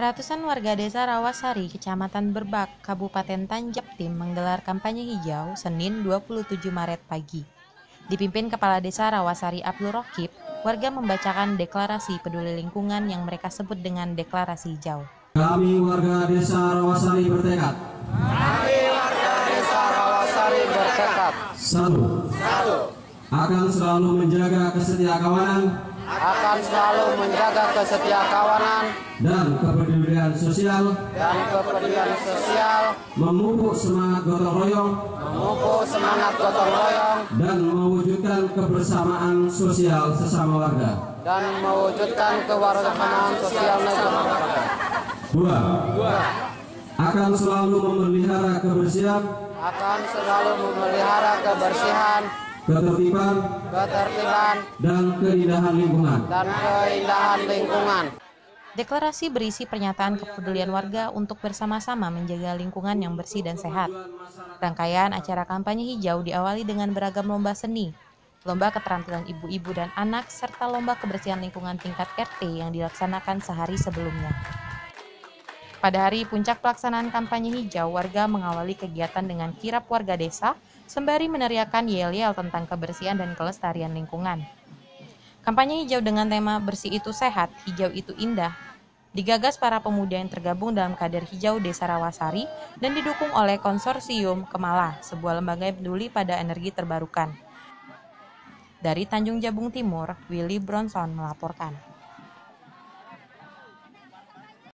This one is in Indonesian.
Ratusan warga desa Rawasari, Kecamatan Berbak, Kabupaten Tanjab Tim menggelar kampanye hijau Senin 27 Maret pagi. Dipimpin Kepala Desa Rawasari Abdul Rokib, warga membacakan deklarasi peduli lingkungan yang mereka sebut dengan deklarasi hijau. Kami warga desa Rawasari bertekad. Kami warga desa Rawasari bertekad. Satu. Satu. Akan selalu menjaga kesetiakawanan akan selalu menjaga kesetiakawanan dan kepedulian sosial, dan kepedulian sosial, memupuk semangat gotong royong, memupuk semangat gotong royong, dan mewujudkan kebersamaan sosial sesama warga. dan mewujudkan kewarganegaraan sosial negara warga. Dua. Akan selalu memelihara kebersihan, Akan selalu memelihara kebersihan, ketertiban, ketertiban, dan keindahan lingkungan. dan keindahan lingkungan. Deklarasi berisi pernyataan kepedulian warga untuk bersama-sama menjaga lingkungan yang bersih dan sehat. Rangkaian acara kampanye hijau diawali dengan beragam lomba seni, lomba keterampilan ibu-ibu dan anak, serta lomba kebersihan lingkungan tingkat RT yang dilaksanakan sehari sebelumnya. Pada hari puncak pelaksanaan kampanye hijau, warga mengawali kegiatan dengan kirap warga desa, sembari meneriakan yel-yel tentang kebersihan dan kelestarian lingkungan. Kampanye hijau dengan tema Bersih itu Sehat, Hijau itu Indah digagas para pemuda yang tergabung dalam kader hijau Desa Rawasari dan didukung oleh Konsorsium Kemala, sebuah lembaga yang peduli pada energi terbarukan. Dari Tanjung Jabung Timur, Willy Bronson melaporkan.